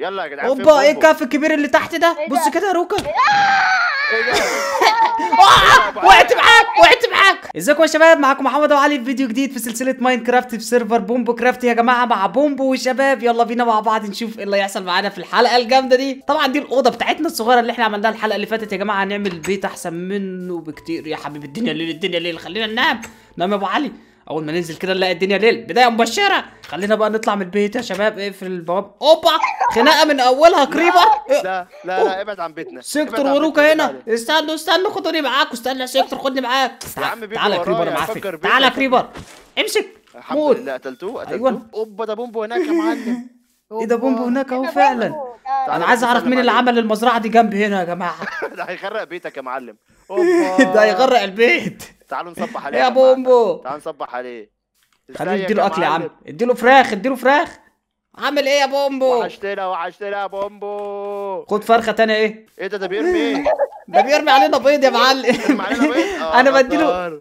يلا يا جدعان اوبا إيه؟ الكهف الكبير اللي تحت ده؟ إيه بص ده؟ كده يا روكا. إيه آه، وقعت معاك وقعت معاك. ازيكم يا شباب؟ معاكم محمد ابو علي في فيديو جديد في سلسلة ماين كرافت في سيرفر بومبو كرافت. يا جماعة مع بومبو وشباب يلا بينا مع بعض نشوف إيه اللي هيحصل معانا في الحلقة الجامدة دي. طبعا دي الأوضة بتاعتنا الصغيرة اللي إحنا عملناها الحلقة اللي فاتت. يا جماعة هنعمل بيت أحسن منه بكتير. يا حبيبي الدنيا ليل الدنيا ليل. خلينا ننام. نام يا أبو علي. أول ما ننزل كده نلاقي الدنيا ليل. بداية مبشرة. خلينا بقى نطلع من البيت يا شباب. اقفل الباب. أوبا! خناقة من أولها كريبر. إيه؟ لا لا لا ابعد عن بيتنا. سيكتور وروكا هنا. استنوا استنوا خدوني معاكم. استنى يا سيكتور خدني معاك. تعالى يا كريبر بيك، تعالى يا. كريبر. امسك. الحمد. موت. لله. قتلتوه؟ قتلتوه؟ أيوة. أوبا ده بومبو هناك يا معلم. إيه ده بومبو هناك أهو ده فعلا. أنا عايز أعرف مين اللي. عمل المزرعة دي جنبي هنا يا جماعة. ده هيغرق بيتك يا معلم. أوبا. ده هيغرق البيت. تعالوا نصبح عليه يا. بومبو تعالوا نصبح عليه. خلينا ازيك نديله أكل يا عم؟ اديله فراخ اديله فراخ. عامل إيه يا بومبو وحشتنا وحشتنا يا بومبو خد فرخة تانية إيه؟ إيه ده ده بيرمي؟ ده بيرمي علينا بيض يا معلم؟ آه، أنا بديله.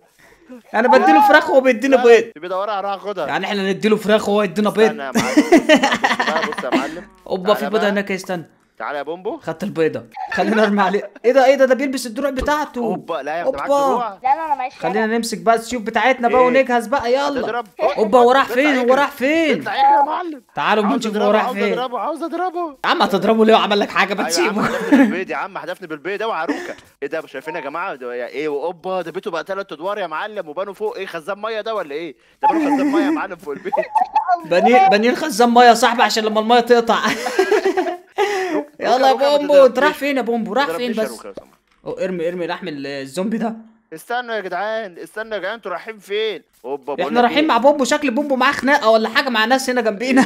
أنا بديله فراخ وهو بيديني بيض. ورا هروح اخدها يعني إحنا نديله فراخ وهو يدينا استنى بيض. يا معلم بص يا معلم. أوبا في بيضه. هناك استنى. تعالى يا بومبو. خدت البيضة. خلينا نرمي عليه. إيه ده إيه ده ده بيلبس الدروع بتاعته. أوبا لا يا أوبا. دروع. لا لا أنا معيش خلينا نمسك بقى السيوف بتاعتنا بقى إيه؟ ونجهز بقى. يلا. أوبا هو راح فين؟ هو. راح فين؟ اطلع يا معلم. تعالوا عاوز نشوف هو راح عاوز فين. أضربه عاوز أضربه. يا عم هتضربه ليه؟ وعمل لك حاجة؟ ما يا عم تسيبه هدفني بالبيض يا عم هدفني بالبيض. أوعى روكا. إيه ده شايفين يا جماعة؟ إيه وأوبا ده بيته بقى ثلاث أدوار يا معلم وبنوا فوق إيه خزان مية ده ولا إيه؟ ده بنوا خزان مية يا معلم فوق البيت. بنين بنين خزان مية يا صاحبي عشان لما المية تقطع. يلا بومبو راح. فين يا بومبو؟ راح فين بس؟ ارمي ارمي لحم الزومبي ده. استنوا يا جدعان استنوا يا جدعان أنتوا رايحين فين؟ اوبا إحنا رايحين إيه؟ مع بومبو شكل بومبو معاه خناقة ولا حاجة مع ناس هنا جنبينا.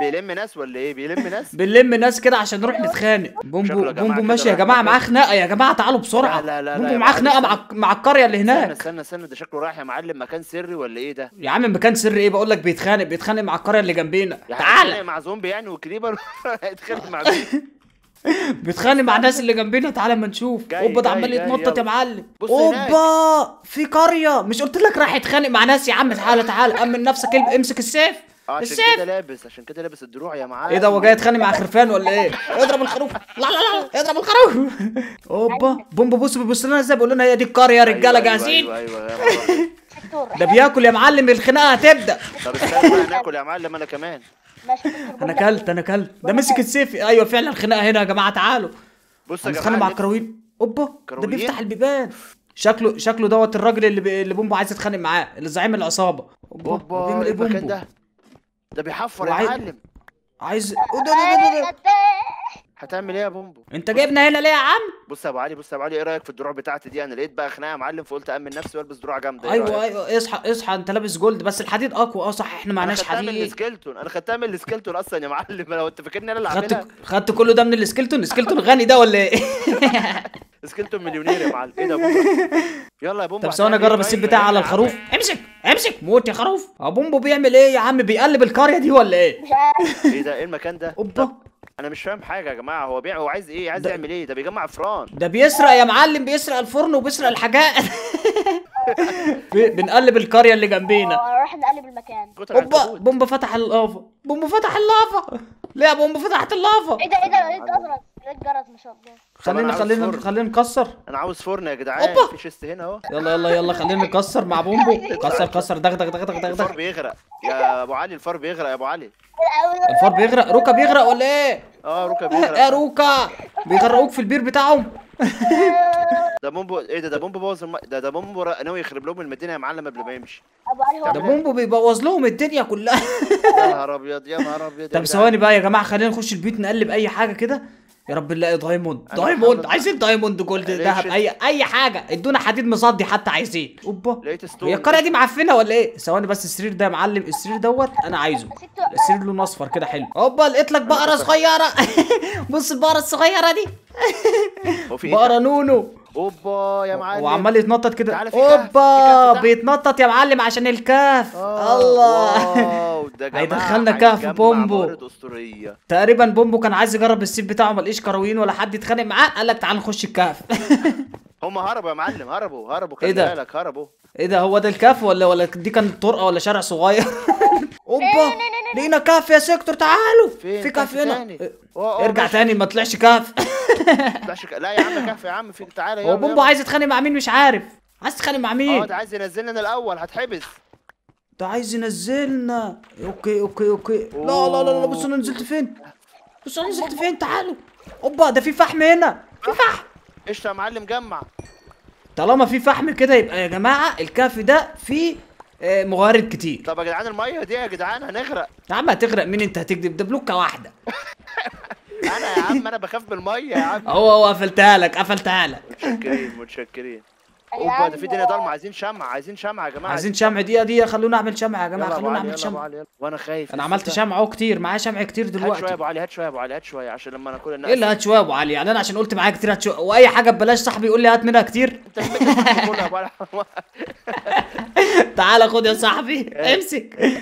بيلم ناس ولا إيه؟ بيلم ناس؟ بنلم ناس كده عشان نروح نتخانق. بومبو بومبو ماشي يا جماعة. معاه خناقة يا جماعة تعالوا بسرعة. لا لا لا بومبو معاه خناقة مع مع القرية اللي هناك. استنى استنى ده شكله رايح يا معلم مكان سري ولا إيه ده؟ يا عم مكان سري إيه؟ بقول لك بيتخانق بيتخانق مع القرية اللي جنبينا. يعني تعالى. مع زومبي يعني وكريبر هيتخانق مع مين؟ بيتخانق مع الناس اللي جنبينا تعالى اما نشوف. اوبا ده عمال يتنطط. يا معلم. أوبا! في قرية. مش قلت لك راح يتخانق مع ناس يا عم؟ تعالى تعالى. أمن نفسك امسك السيف. آه عشان السيف. كده لابس عشان كده لابس الدروع يا معلم. إيه ده هو جاي يتخانق مع خرفان ولا إيه؟ اضرب الخروف. لا لا لا اضرب الخروف. أوبا! بومبو بص بيبص لنا إزاي؟ بيقول لنا هي دي القرية يا رجالة أيوة، جاهزين. أيوه أيوه ده بياكل يا معلم الخناقة هتبدأ. طب استنى ناكل يا معلم أنا كمان. ماشي أنا كلت أنا كلت. ده مسك السيف. أيوه فعلا الخناقه هنا يا جماعة تعالوا. بص يا هنتخانق مع جماعة الكراوين أوبا ده؟ بيفتح البيبان. شكله شكله دوت الراجل اللي بي... اللي بومبو عايز يتخانق معاه اللي زعيم العصابة. أوبا بيعمل إيه بومبو؟ ده؟ ده بيحفر يا معلم. عايز ده- ده- ده- ده. هتعمل إيه يا بومبو؟ انت جايبنا هنا ليه يا عم؟ بص يا ابو علي بص يا ابو علي إيه رأيك في الدروع بتاعتي دي؟ أنا لقيت بقى خناقة يا معلم فقلت امن نفسي والبس دروع جامدة إيه أيوه رأيك؟ أيوه اصحى اصحى انت لابس gold بس الحديد اقوى آه صح إحنا أنا معناش خدتها من حديد. ال skeleton أنا خدتها من ال skeleton أصلا يا معلم لو انت فاكرني أنا اللي خدت عاملها خدت كله ده من ال skeleton؟ ال skeleton غني ده ولا إيه؟ skeleton مليونير يا معلم إيه ده بومبو؟ يلا يا بومبو طب ثواني إيه اجرب السيف طيب؟ بتاعي على. الخروف. امسك امسك موت يا خروف. آه بومبو بيعمل إيه يا عم؟ بيقلب القرية دي ولا إيه؟ إيه ده إيه المكان ده؟ اوبا. أنا مش فاهم حاجة يا جماعة هو بيع هو عايز إيه؟ عايز يعمل إيه؟ ده بيجمع فران. ده بيسرق يا معلم بيسرق الفرن وبيسرق الحاجات بنقلب القرية اللي جنبينا. آه راح نقلب المكان. اوبا العنكبوت. بومبو فتح اللافا. بومبو فتح اللافا. ليه يا بومبو فتحت اللافا؟ إيه ده إيه ده إيه الجرس إيه الجرس؟ ما شاء الله. خلينا خلينا. خلينا نكسر. أنا عاوز فرن يا جدعان. أوبا. في chest هنا اهو. يلا يلا يلا خلينا نكسر مع بومبو كسر كسر. دغ دغ دغ دغ دغ الفار بيغرق. يا ابو علي الفار بيغرق يا ابو علي. الفار بيغرق. روكا بيغرق ولا إيه؟ آه روكا بيغرق. يا روكا؟ بيغرقوك في البير بتاعهم. ده بومبو إيه ده؟ ده بومبو بوظ الم... ده ده بومبو را- ناوي يخرب لهم المدينة يا معلم قبل ما يمشي. ده بومبو بيبوظ لهم الدنيا كلها. يا نهار أبيض يا نهار أبيض طب. ثواني بقى يا جماعة خلينا نخش البيت نقلب أي حاجة كده. يا رب نلاقي diamond. diamond عايزين diamond gold؟ ذهب. أي أي حاجة. ادونا حديد مصدي حتى عايزين. أوبا. هي القرية دي معفنة ولا إيه؟ ثواني بس السرير ده يا معلم السرير دوت أنا عايزه. السرير لونه اصفر كده حلو. أوبا لقيت لك بقرة صغيرة. بص البقرة الصغيرة دي. هو في إيه؟ نونو. أوبا يا معلم. وعمال يتنطط كده. أوبا. بيتنطط يا معلم عشان الكهف. آه، الله. هيدخلنا كهف بومبو. تقريبا بومبو كان عايز يجرب السيف بتاعه ما لقيش كراويين ولا حد يتخانق معاه. قال لك تعال نخش الكهف. هم هربوا يا معلم هربوا هربوا. إيه خلي ده؟ بالك هربوا. إيه ده هو ده الكهف ولا ولا دي كانت طرقة ولا شارع صغير؟ أوبا لقينا كهف يا سيكتور تعالوا. في كهف هنا؟ إيه، ارجع. تاني ما طلعش كهف. طلعش ك- لا يا عم كهف يا عم في تعالى هو بومبو. عايز يتخانق مع مين؟ مش عارف. عايز تتخانق مع آه مين ده عايز ينزلنا أنا الأول هتحبس. ده عايز ينزلنا. okay okay okay. لا لا لا لا بص أنا نزلت فين؟ بص أنا نزلت فين؟ تعالوا. أوبا ده في فحم هنا. في فحم. قشطة يا معلم جمع. طالما في فحم كده يبقى يا جماعة الكهف ده فيه آه، موارد كتير. طب يا جدعان المية دي يا جدعان هنغرق. يا عم هتغرق. مين انت؟ هتكذب؟ ده بلوكة واحدة. أنا يا عم أنا بخاف بالميه يا عم. هو هو قفلتها لك قفلتها لك. متشكرين متشكرين. اوبا ده في الدنيا ضلمة. عايزين شمع عايزين شمع يا جماعة. عايزين شمع دقيقه دقيقه خلونا اعمل شمع يا جماعة. خلونا اعمل يلا يا أبو شمع علي، يلا. وأنا خايف. أنا عملت ده. شمع أهو كتير. معايا شمع كتير هات شوية يا دلوقتي أبو علي هات شوية يا أبو علي هات شوية عشان لما ناكل الناس إيه اللي هات شوية يا أبو علي. يعني أنا عشان قلت معايا كتير هات شوية. وأي حاجة ببلاش صاحبي يقول لي هات منها كتير. تعالى خد يا صاحبي. امسك.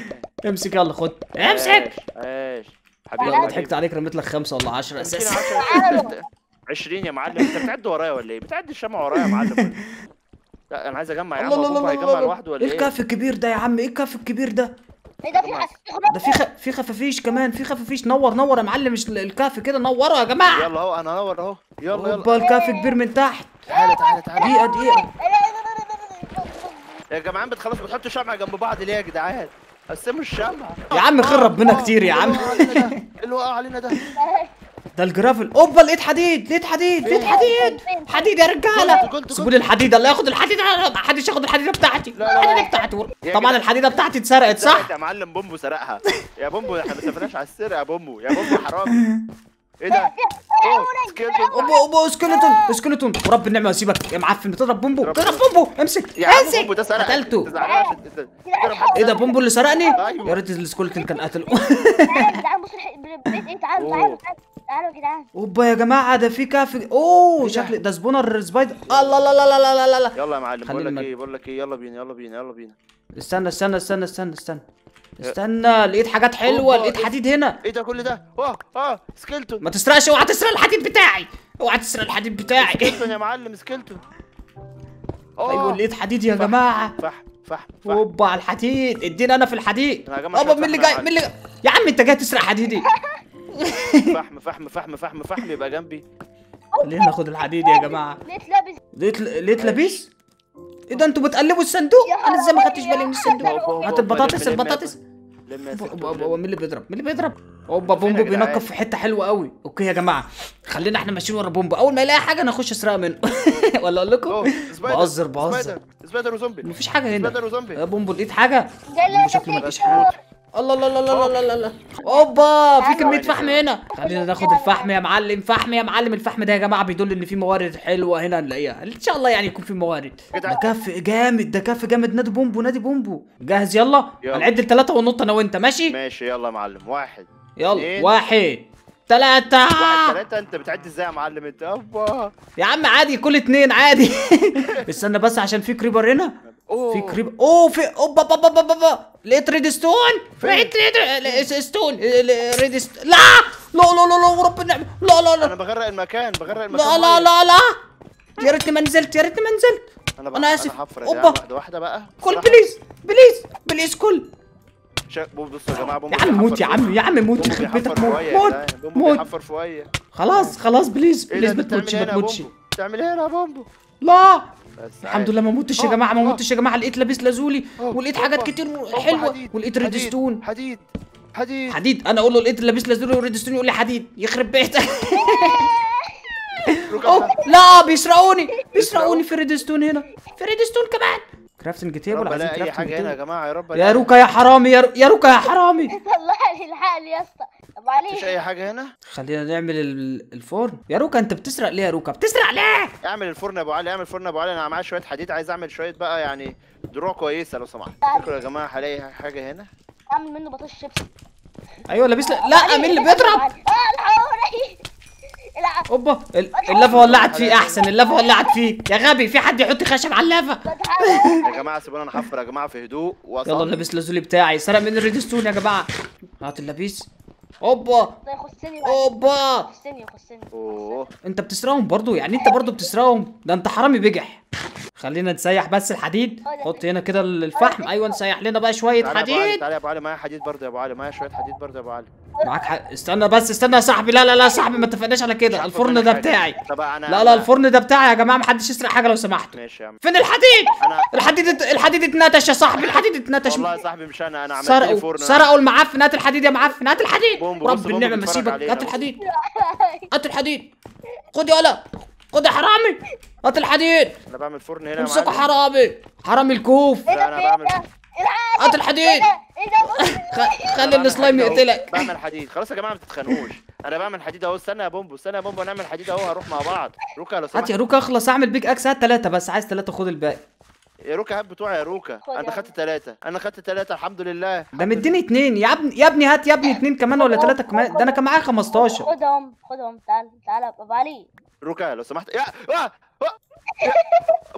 امسك يلا خد. امسك. إيش. حبيبي. حبيبي. ضحكت عليك رميت لك خمسة ولا 10 يمكن أساسا 10 20 يا معلم. أنت بتعد ورايا ولا إيه؟ بتعد الشمع ورايا يا معلم لا أنا عايز أجمع يا عم الله الله هيجمع لوحده ولا إيه إيه؟ الكهف الكبير ده يا عم؟ إيه الكهف الكبير ده؟ إيه ده في ده في خ... في خفافيش كمان في خفافيش. نور نور يا معلم. مش ال- الكهف كده؟ نوروا يا جماعة. يلا أهو أنا هنور أهو. يلا يلا. أوبا الكهف كبير من تحت. تعالى تعالى تعالى. دقيقة دقيقة. يا جماعان بتخلصوا بتحطوا شمع جنب بعض ليه يا جدعان؟ قسموا الشمع يا عم خير ربنا كتير يا عم اللي وقع علينا ده. ده. الجرافل. اوبا لقيت حديد لقيت حديد لقيت حديد؟ حديد يا رجالة. سيبوا لي الحديد الله ياخد الحديد ما حدش ياخد الحديده بتاعتي. الحديده بتاعتي. طبعا. الحديده بتاعتي اتسرقت صح؟ يا معلم بومبو سرقها. يا بومبو إحنا ما سافرناش على السرقة يا بومبو. يا بومبو حرام. إيه ده؟ اوبا اوبا skeleton skeleton. ورب النعمة اسيبك يا معفن بتضرب بومبو. رب- تضرب بومبو. امسك. يا عم امسك. بومبو ده سرق. قتلته. إيه ده بومبو اللي سرقني أيوة. يا ريت ال skeleton كان قتله. تعالوا إيه تعالوا يا جدعان أوبا يا جماعة ده في كهف أوه ده؟ شكل ده spawner spider. الله لا لا لا لا لا لا يلا يا معلم بقول لك إيه بقول لك إيه يلا بينا يلا بينا يلا بينا. استنى استنى استنى استنى استنى. استنى لقيت حاجات حلوة لقيت إيه؟ حديد هنا. إيه ده كل ده؟ آه آه skeleton. ما تسرقش اوعى تسرق الحديد بتاعي. اوعى تسرق الحديد بتاعي. skeleton يا معلم skeleton. أيوه لقيت حديد يا جماعة. فحم فحم فحم أوبا على الحديد. ادينا أنا في الحديد. أوبا مين اللي جاي مين اللي يا عم أنت جاي تسرق حديدي. فحم فحم فحم فحم فحم يبقى جنبي. خلينا ناخد الحديد يا جماعة؟ لقيت lapis لقيت لقيت lapis إيه ده أنتوا بتقلبوا الصندوق؟ أنا إزاي ما خدتش بالي من الصندوق؟ هات البطاطس البطاطس. لم يا اوبا skeleton، اوبا لم. اوبا مين اللي بيضرب مين اللي بيضرب. اوبا بومبو؟ بينقب في حتة حلوة قوي. okay يا جماعة خلينا إحنا ماشيين ورا بومبو. أول ما يلاقي حاجة أنا أخش أسرقها منه. ولا أقول لكم؟ بهزر بهزر. spider وزومبي. مفيش حاجة هنا. spider وزومبي. يا بومبو لقيت حاجة؟ بومبو شكله ما حاجة. الله الله الله الله الله الله الله. أوبا في كمية فحم هنا. خلينا ناخد الفحم يا معلم فحم يا معلم. الفحم ده يا جماعة بيدل إن في موارد حلوة هنا نلاقيها. إن شاء الله يعني يكون في موارد. ده كهف جامد ده كهف جامد. نادي بومبو نادي بومبو. جاهز يلا. يلا. هنعد الثلاثه وننط أنا وأنت. ماشي؟ ماشي يلا يا معلم. واحد يلا. اتنين. واحد واحد ثلاثة أنت بتعد إزاي يا معلم؟ انت ابا يا عم عادي كل اتنين عادي. استنى بس عشان في creeper هنا. أوه. في creeper اوه في اوبا بابا بابا بابا لقيت redstone؟ لقيت redstone. red. لا! لا لا لا لا ورب النعمة. لا لا أنا لا بغرق المكان بغرق المكان لا لا. لا لا. يا ريتني ما نزلت يا ريتني ما نزلت. أنا بقى أنا آسف. أنا أوبا. واحدة واحدة بقى. كل. please please please كل. بصوا يا بومبو يا عم موت يا عم يا عم موت. يخرب بيتك موت موت موت. بيحفر خلاص خلاص please إيه please ما تموتش إيه ما تموتش. بومبو؟ بتعمل إيه هنا يا بومبو. لا. الحمد لله ما موتش يا آه، جماعة ما آه. موتش يا جماعة. لقيت lapis lazuli أوه، ولقيت حاجات كتير حلوة. ولقيت حديد، ريدستون حديد حديد. حديد. أنا أقول له لقيت lapis lazuli و redstone يقول لي حديد. يخرب بيتك. لا بيسرقوني. بيسرقوني في redstone هنا. في redstone كمان. crafting table عايزين crafting حاجة هنا يا تيبل جماعة يا رب يا روكا يا حرامي يا رو- يا روكا يا حرامي. طلعني الحقني يا اسطى. طب مفيش أي حاجة هنا؟ خلينا نعمل ال- الفرن. يا روكا أنت بتسرق ليه يا روكا؟ بتسرق ليه؟ اعمل الفرن يا أبو علي اعمل فرن يا أبو علي. أنا معايا شوية حديد عايز أعمل شوية بقى يعني دروع كويسة لو سمحت. شكرا يا جماعة. هلاقي حاجة هنا؟ أعمل منه بطاطس شيبسي. أيوه lapis لا, لا مين اللي بيضرب. العب أوبا ال- اللافا ولعت فيه. أحسن اللافا ولعت فيه. يا غبي في حد يحط خشب على اللافا يا جماعة سيبونا نحفر يا جماعة في هدوء يلا وصل ال lapis lazuli بتاعي. سرق من ال redstone يا جماعة. هات اللبيس. اوبا. ده يخصني بقى. اوبا. يخصني يخصني أوه. انت بتسرقهم برضو؟ يعني انت برضو بتسرقهم؟ ده انت حرامي بجح. خلينا نسيح بس الحديد حط هنا كده الفحم أيوه نسيح لنا بقى شوية تعالى يا ابو علي حديد تعالى يا ابو علي معايا حديد برضه يا ابو علي معايا شوية حديد برضه يا ابو علي معاك حق استنى بس استنى يا صاحبي لا لا لا يا صاحبي ما اتفقناش على كده الفرن ده. بتاعي أنا لا لا الفرن ده بتاعي يا جماعة محدش يسرق حاجة لو سمحتوا ماشي يا عم فين الحديد أنا الحديد الحديد اتنتش يا صاحبي الحديد اتنتش والله يا صاحبي مش أنا أنا عملت لي سرقوا فرن سرقوا المعفن هات الحديد يا معفن هات الحديد رب النعمه ما سيبك هات. الحديد هات الحديد خد يلا خد يا حرامي. هات الحديد أنا بعمل فرن هنا يا امسكوا. حرامي. حرامي الكوف. إيه لا، ده بعمل- إيه هات الحديد خلي بعمل السلايم. يقتلك بعمل حديد. خلاص يا جماعة ما تتخانقوش أنا بعمل حديد أهو. استنى يا بومبو استنى يا بومبو نعمل حديد أهو. هنروح مع بعض. روكا لو هات سمحت يا روكا اخلص اعمل pickaxe. هات ثلاثة بس. عايز ثلاثة خد الباقي. يا روكا هات بتوعي يا روكا. يا أنا. خدت ثلاثة أنا خدت ثلاثة الحمد لله. ده مديني اتنين. يا ابني يا ابني هات يا ابني اتنين كمان ولا ثلاثة كمان. ده أنا كان معايا 15 خدهم خدهم. تعال تعال يا أبو علي. روكا لو سمحت. يا آه! آه!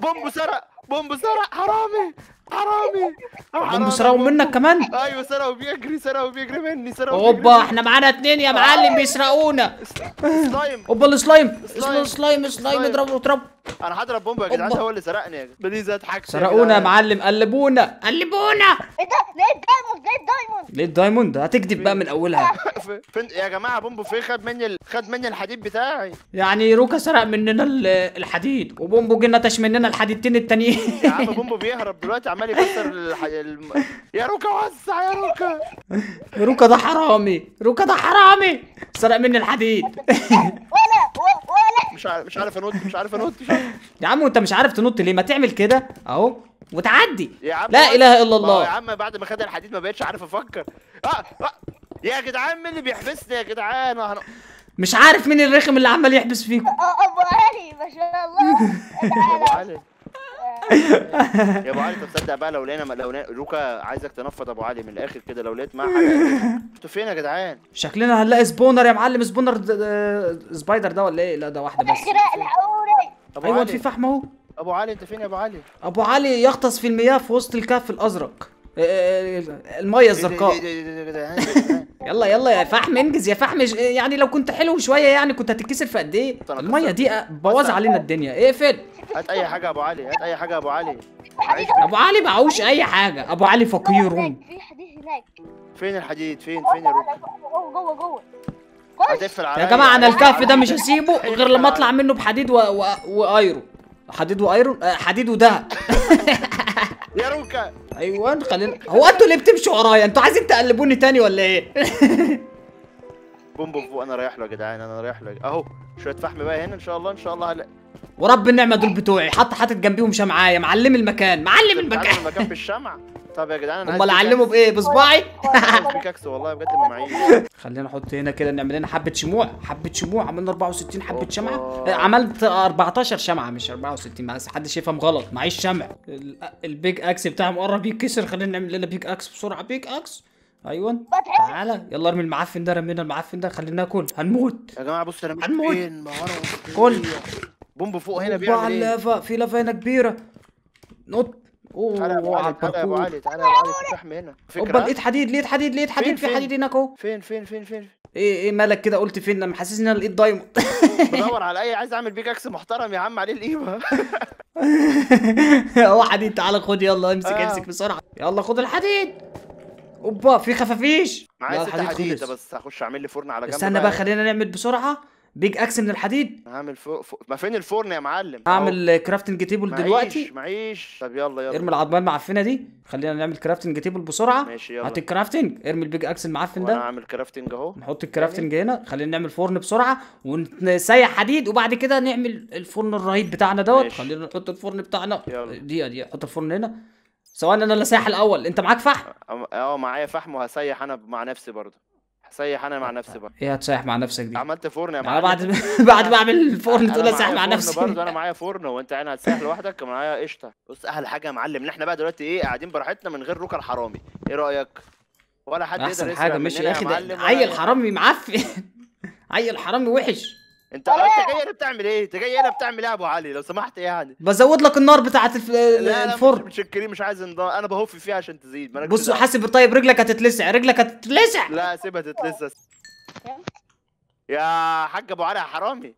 بومبو سرق بومبو سرق. حرامي حرامي. سرقوا بومبو. منك كمان؟ أيوه سرق وبيجري سرق وبيجري مني سرق أوبا. إحنا معانا اتنين يا معلم بيسرقونا. سلايم. أوبا السلايم. slime. slime slime. اضربه اضربه. أنا هضرب بومبو يا جدعان هو اللي سرقني يا جدعان. please اضحك سرقونا يا معلم قلبونا. قلبونا. إيه ده؟ لقيت diamond لقيت diamond ليه ال diamond؟ هتكذب بقى من أولها. فين يا جماعة بومبو فين خد مني ال... خد مني الحديد بتاعي. يعني روكا سرق مننا ال- الحديد وبومبو جه نتش مننا الحديدتين التانيين. يا عم بومبو بيهرب دلوقتي عمال يكسر الح... الم... يا روكا وسع يا روكا. روكا ده حرامي. روكا ده حرامي. سرق مني الحديد. ولا. مش عارف مش عارف انط مش عارف انط يا عم وانت مش عارف تنط ليه؟ ما تعمل كده اهو وتعدي. يا عم لا. إله إلا هو يا الله عم بعد ما خد الحديد ما بقتش عارف أفكر. آه. آه. يا جدعان مين اللي بيحبسني يا جدعان؟ هن... مش عارف مين الرخم اللي عمال يحبس فيكم أبو علي ما شاء الله. أبو علي. يا ابو علي طب تصدق بقى لو لقينا لو لقينا روكا عايزك تنفض ابو علي من الآخر كده لو لقيت معاه حاجة أنتوا فين يا جدعان؟ شكلنا هنلاقي spawner يا معلم spawner spider ده ولا إيه؟ لا ده واحدة بس. أبو أيوه في فحم أهو. أبو علي انت فين يا أبو علي؟ أبو علي يغطس في المياه في وسط الكهف الأزرق. الميه الزرقاء. إيه إيه إيه إيه إيه ده- يلا يلا يا فحم انجز يا فحم. يعني لو كنت حلو شوية يعني كنت هتتكسر في قد إيه؟ الميه. دي بوظ علينا الدنيا. اقفل. هات أي حاجة يا أبو علي هات أي حاجة يا أبو علي. أبو علي معهوش أي حاجة. أبو علي فقير. في حديد هناك. فين الحديد؟ فين فين يا روكا جوه جوه جوه خش هتقفل عليا يا جماعة أنا الكهف ده مش هسيبه غير لما أطلع منه بحديد و... و... وأيرون. حديد وأيرون؟ آه، حديد وذهب يا روكا أيوه خلينا هو أنتوا ليه بتمشوا ورايا. أنتوا عايزين تقلبوني تاني ولا إيه؟ بوم بوم بوم أنا رايح له يا جدعان أنا رايح له. أهو شوية فحم بقى هنا إن شاء الله إن شاء الله هلا ورب النعمة دول بتوعي. حط حاطط جنبيهم شمعاية. معلم المكان. معلم المكان. تعالوا المكان بالشمع طب يا جدعان أنا امال اعلمه بإيه؟ بصباعي؟ pickaxe والله بجد ما معيش. خلينا نحط هنا كده نعمل لنا حبة شموع. حبة شموع. عملنا 64 حبة. شمعة. آه، عملت 14 شمعة مش 64 بس حدش يفهم غلط. معيش شمع. ال- ال pickaxe بتاعهم قرب يتكسر. خلينا نعمل لنا pickaxe بسرعة. pickaxe. أيوه. تعالى. يلا ارمي المعفن ده رمينا المعفن ده. خلينا ناكل هنموت. يا جماعة بص أنا مش هنموت. كل. بومبو فوق هنا بيعمل على إيه؟ اللافا في لافا هنا كبيرة. نط. تعالى يا أبو اوه على علي تعالى يا أبو علي تعالى يا أبو علي في فحم هنا. أوبا لقيت حديد لقيت حديد لقيت حديد في؟ حديد هناك اهو فين فين فين فين؟ إيه إيه مالك كده قلت فين؟ أنا محسسني إن أنا لقيت diamond. بدور على أي عايز أعمل pickaxe محترم يا عم عليه القيمة. هو حديد تعالى خد يلا امسك آه. امسك بسرعة. يلا خد الحديد. أوبا في خفافيش. معايا ست حديد. بس هخش أعمل لي فرن على جنب استنى بقى. خلينا نعمل بسرعة. pickaxe من الحديد. هعمل فوق فوق ما فين الفرن يا معلم؟ اعمل crafting table. دلوقتي معيش معيش. طب يلا يلا. ارمي العضمه المعفنة دي. خلينا نعمل crafting table بسرعة. ماشي يلا. هات ال crafting ارمي ال pickaxe المعفن ده. اعمل crafting أهو. نحط ال crafting هنا. خلينا نعمل فرن بسرعة ونسيح حديد. وبعد كده نعمل الفرن الرهيب بتاعنا دوت. خلينا نحط الفرن بتاعنا. يلا. دقيقه دقيقه حط الفرن هنا. ثواني أنا اللي سايح الأول. أنت معاك فحم؟ أه معايا فحم وهسيح أنا مع نفسي برضه. هسيح أنا مع نفسي برضه. إيه هتسيح مع نفسك دي. عملت فرن يا معلم. بعد بعد ما أعمل الفرن تقول اسيح مع نفسي. برضه أنا معايا فرن وأنت أنا هتسيح لوحدك؟ معايا قشطة. بص أحلى حاجة يا معلم إن إحنا بقى دلوقتي إيه قاعدين براحتنا من غير روكا الحرامي. إيه رأيك؟ ولا حد يقدر احسن يسرق حاجة مننا ماشي يا أخي عيل حرامي معفن. عيل حرامي وحش. انت انت جاي هنا بتعمل إيه؟ انت جاي هنا بتعمل إيه يا ابو علي؟ لو سمحت يعني؟ بزود لك النار بتاعت الف... لا لا الفرن. مش متشكرين مش عايز انضاء أنا بهف فيها عشان تزيد. بص. حاسب طيب رجلك هتتلسع رجلك هتتلسع. لا سيبها تتلسس يا حاج ابو علي يا حرامي.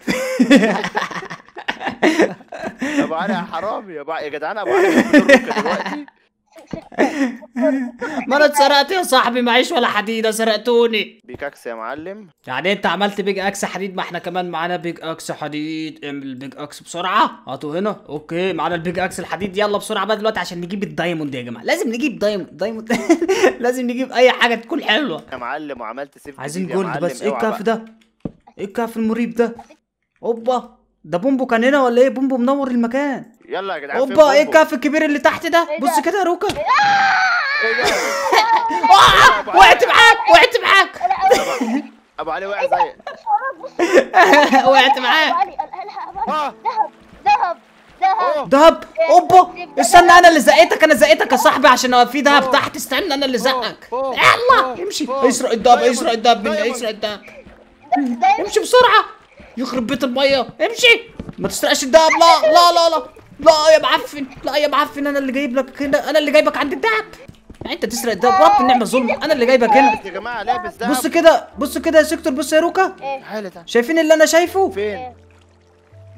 ابو علي يا حرامي. يا, ابو- يا جدعان ابو علي دلوقتي. ما أنا اتسرقت يا صاحبي معيش ولا حديده سرقتوني. بيكاكس يا معلم. يعني أنت عملت pickaxe حديد ما إحنا كمان معانا pickaxe حديد. اعمل ال pickaxe بسرعة. هاتوا هنا. okay معانا ال pickaxe الحديد. يلا بسرعة بقى دلوقتي عشان نجيب ال diamond يا جماعة. لازم نجيب diamond diamond. لازم نجيب أي حاجة تكون حلوة. يا معلم وعملت سيف عايزين gold بس. إيه بقى. ده؟ إيه الكهف المريب ده؟ أوبا. ده بومبو كان هنا ولا إيه؟ بومبو منور المكان. يلا يا جدعان اوبا إيه؟ الكهف الكبير اللي تحت ده؟ إيه بص ده؟ كده يا روكا. إيه ده؟ آه! وقعت معاك وقعت معاك. أبو علي وقع زيك. وقعت معاك. آه. ذهب ذهب. دهب أوبا! استنى أنا اللي زقيتك أنا زقيتك يا صاحبي عشان في دهب تحت. استنى أنا اللي زقك. يلا. امشي. اسرق الدهب. اسرق الدهب. اسرق الدهب. امشي بسرعة. يخرب بيت المية. امشي. ما تسرقش الدهب. لا لا لا لا. لا يا معفن. لا يا معفن أنا اللي جايب لك هنا. أنا اللي جايبك عند الدهب. يعني أنت تسرق الدهب؟ رب النعمة ظلم. أنا اللي جايبك هنا. يا جماعة لابس ده بص كده بص كده يا سيكتور. بص يا روكا. إيه شايفين اللي أنا شايفه؟ فين؟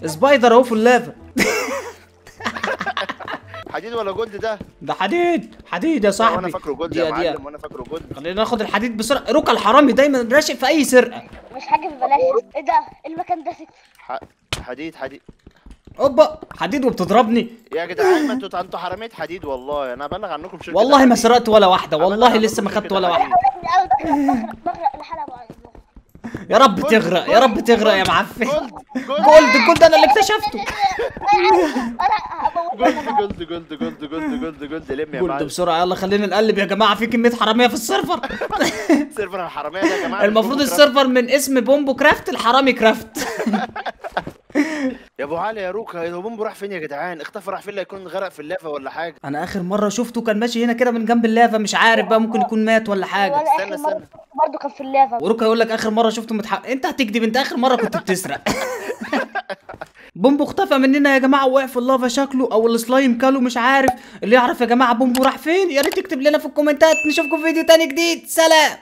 spider اهو في اللافا حديد ولا gold ده؟ ده حديد حديد يا وأنا صاحبي. فاكره gold يا. معلم وأنا فاكره gold. خلينا ناخد الحديد بسرعة. روكا الحرامي دايما راشق في أي سرقة. مش حاجة ببلاش. إيه ده؟ المكان ده؟ ست ح- حديد حديد. أوبا حديد وبتضربني. يا جدعان ما أنتوا أنتوا حرامية حديد والله. أنا ابلغ عنكم شركة والله ما. سرقت ولا واحدة. والله لسه ما خدت ولا. واحدة. يا رب تغرق يا رب تغرق يا معفن gold gold أنا اللي اكتشفته gold gold gold gold gold gold لم يا gold بسرعة يلا خلينا نقلب يا جماعة في كميه حراميه في ال server server الحرامية ده يا جماعة المفروض. ال server من اسم بومبو كرافت الحرامي كرافت يا ابو علي يا روكا يا بومبو راح فين يا جدعان؟ اختفى راح فين؟ لا يكون غرق في اللافا ولا حاجة. أنا آخر مرة شفته كان ماشي هنا كده من جنب اللافا مش عارف بقى ممكن يكون مات ولا حاجة. استنى، استنى. برضه كان في اللافا وروكا يقول لك آخر مرة شفته متحقق أنت هتكذب أنت آخر مرة كنت بتسرق. بومبو اختفى مننا يا جماعة وقع في اللافا شكله أو السلايم كاله مش عارف. اللي يعرف يا جماعة بومبو راح فين؟ يا ريت تكتب لنا في الكومنتات نشوفكم في فيديو تاني جديد. سلام.